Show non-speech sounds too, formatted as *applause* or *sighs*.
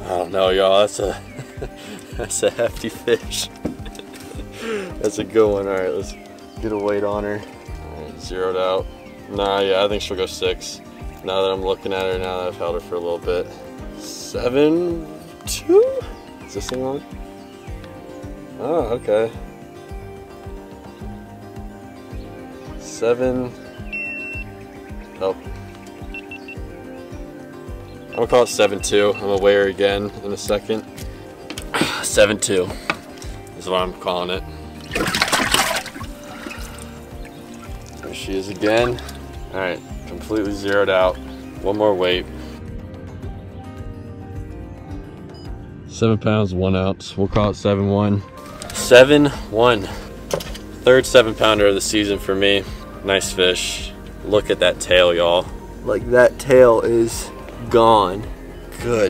Oh, I don't know, y'all. That's a *laughs* that's a hefty fish. *laughs* that's a good one. All right, let's get a weight on her. Right, zeroed out. Nah, yeah, I think she'll go six. Now that I'm looking at her, now that I've held her for a little bit. Seven, two? Is this thing on? Oh, okay. Seven. Oh. I'm gonna call it seven two. I'm gonna weigh her again in a second. *sighs* Seven two is what I'm calling it. There she is again. All right, completely zeroed out. One more weight. Seven pounds, one ounce. We'll call it seven one. Seven one. Third seven pounder of the season for me. Nice fish. Look at that tail, y'all. Like that tail is gone. Good